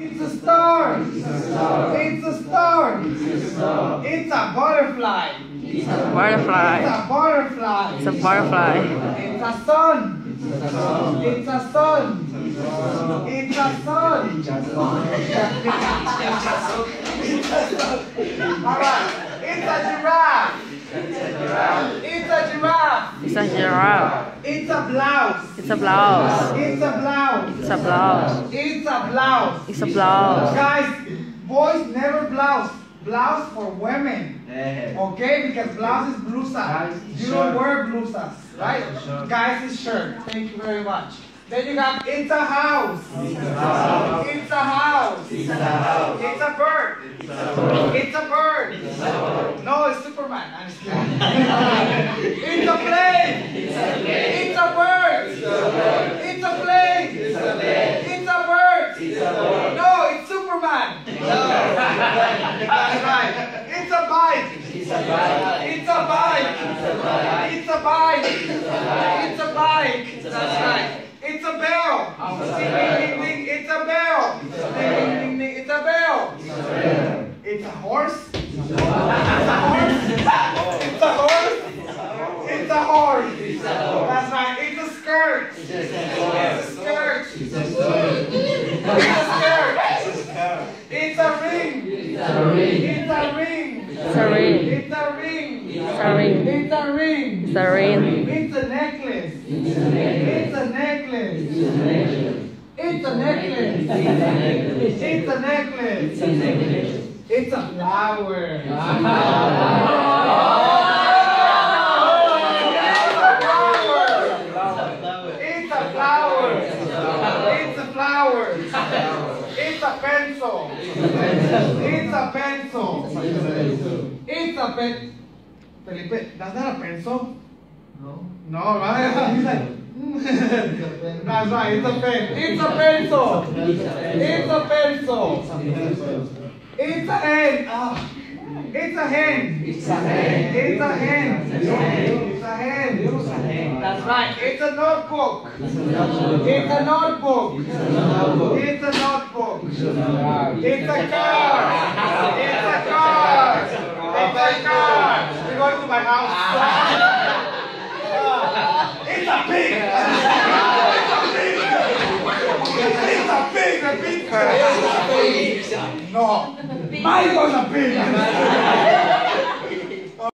It's a star. It's a star. It's a star. It's a butterfly. It's a Butterfly. butterfly. It's a butterfly. It's a sun. It's a sun. It's a sun. All right. It's a giraffe. It's a giraffe. It's a giraffe. It's a blouse. It's a blouse. It's a blouse. It's a blouse. It's a blouse. It's a blouse. Guys, boys never blouse. Blouse for women. Okay, because blouse is blusa. You don't wear blusas, right? Guys is shirt. Thank you very much. Then you got it's a house. It's a house. It's a bird. It's a bird. No, it's Superman. I'm just kidding. it's a plane. It's a bird. It's a plane. It's a bird. No, it's Superman. That's right. It's a bike. It's a bike. It's a bike. It's a bike. It's a bike. That's right. It's a bell. Ding, ding, ding, ding. It's a bell. Ding, ding, ding, ding. It's a bell. It's a horse. It's a horse. It's a horse. It's a horse. That's right. It's a skirt. It's a skirt. It's a skirt. It's a ring. It's a ring. It's a ring. It's a ring. It's a ring. It's a ring. It's a ring. It's a necklace. It's a necklace. It's a necklace. It's a necklace. It's a flower. It's a flower. It's a flower. It's a pencil. It's a pencil. It's a pen. Felipe, that's not a pencil. No. No, right? He's like, mm. that's right. It's a pen. It's a pencil. It's a pencil. It's a hen. Ah. It's a hen. It's a hen. It's a hen. It's a hen. That's right. It's a notebook. It's a notebook. It's a notebook. It's a car. It's a car. It's a car. We're going to my house. Ah. It's a pig. It's a pig. It's a pig. A pig. No. Michael's a pig.